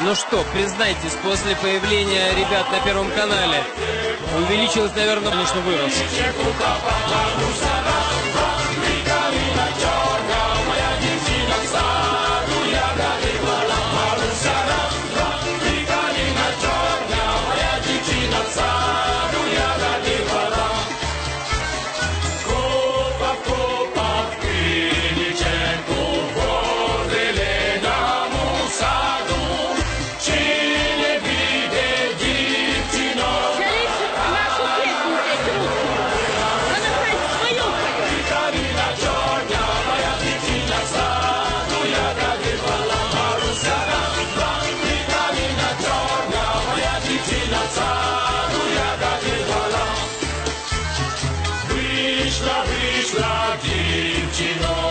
Ну что, признайтесь, после появления ребят на Первом канале увеличилось, наверное, конечно, вырос. Abrir vista di